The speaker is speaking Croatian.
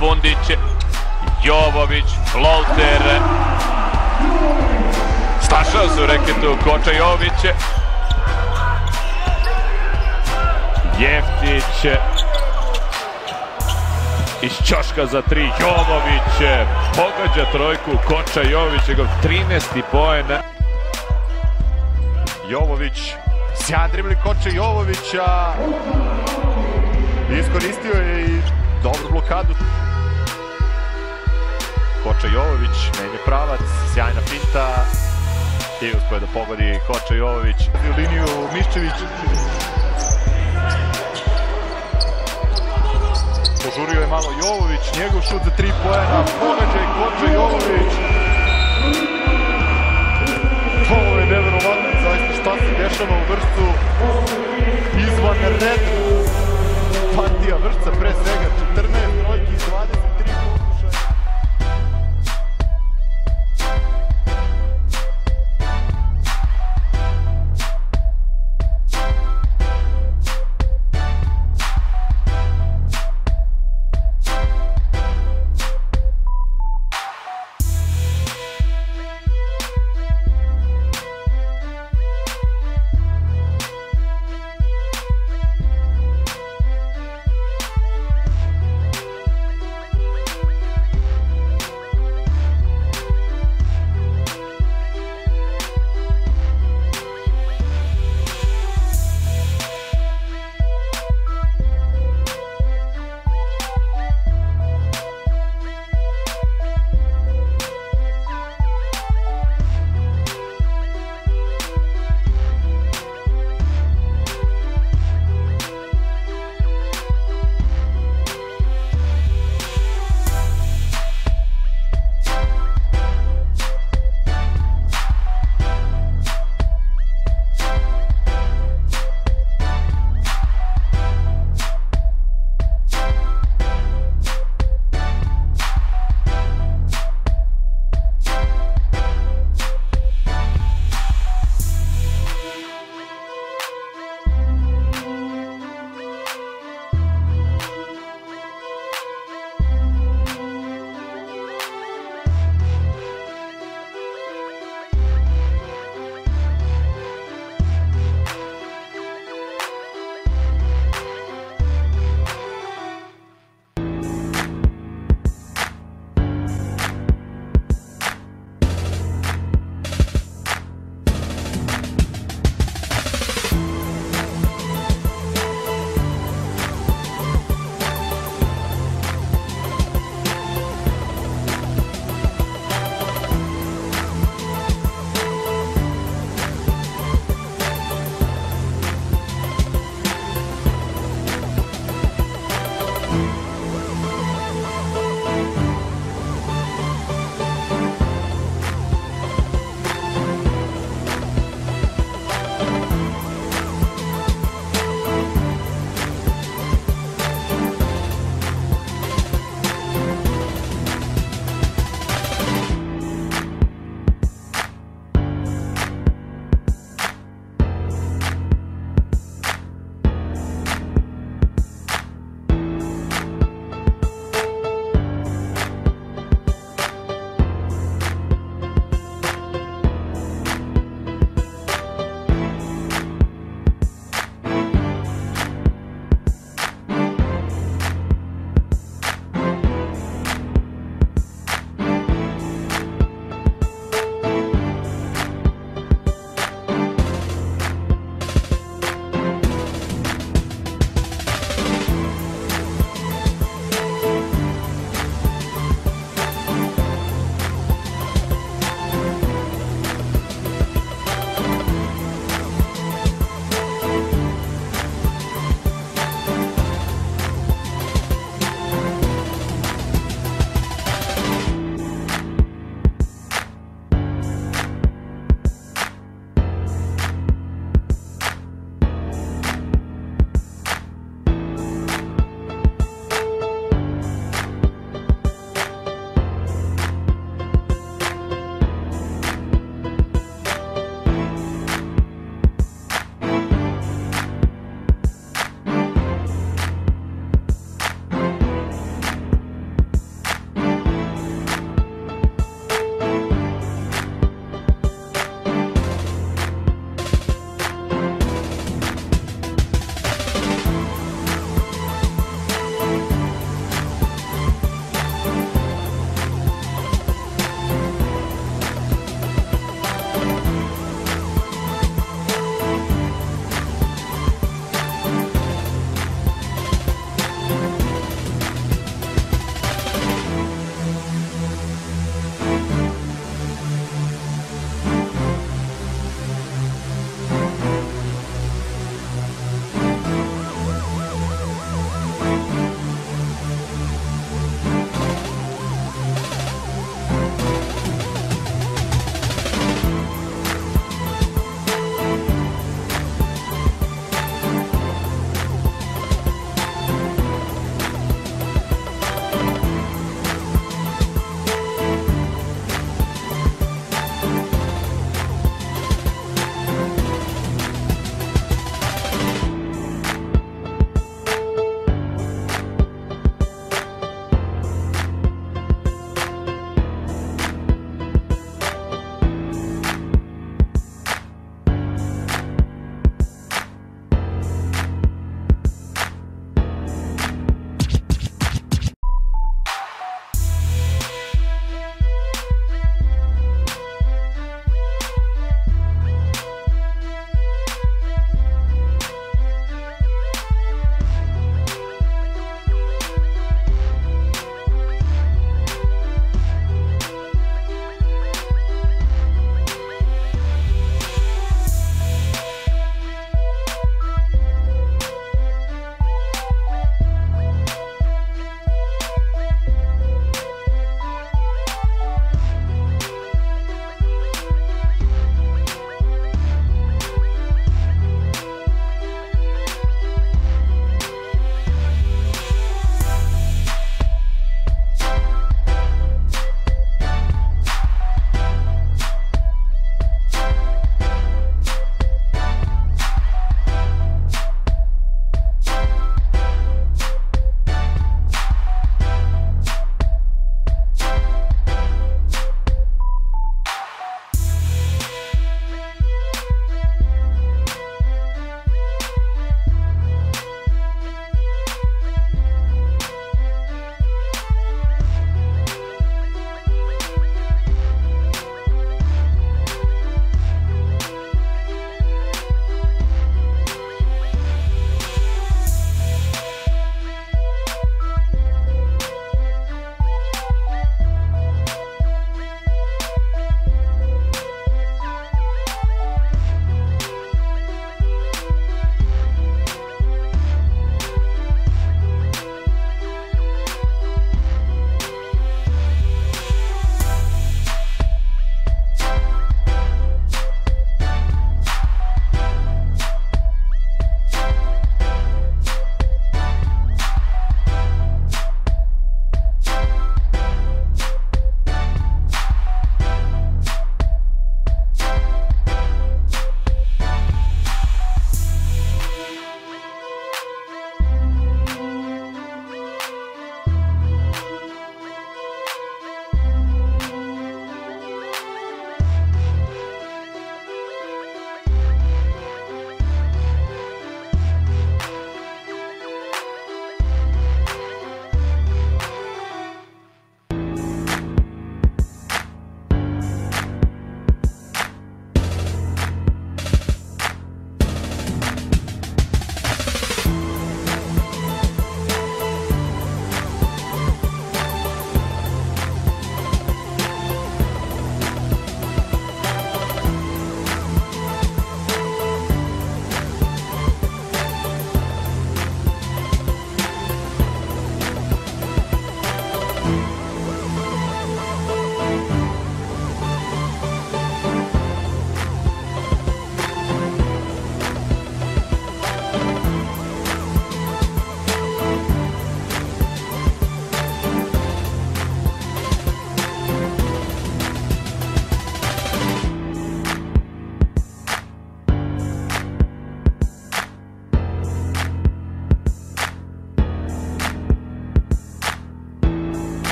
Bundić, Jovović, Flauter, stašao se u reketu Koča Jović, Jeftić, iz Ćoška za tri, Jovović, pogađa trojku, Koča Jović, njegov 13. poen. Jovović, sjajan dribling Koče Jovovića. Iskoristio je i dobru blokadu. Koča Jovović, menja pravac, sjajna finta. I uspio da pogodi Koča Jovović. U liniju Miščević. Požurio je malo Jovović, njegov šut za tri pojena, pogađaj Koča Jovović. Ovo je nevjerovatno, zaista šta se dešava u vrstu izvan red. Partija vršca pre svega 14 trojki iz 20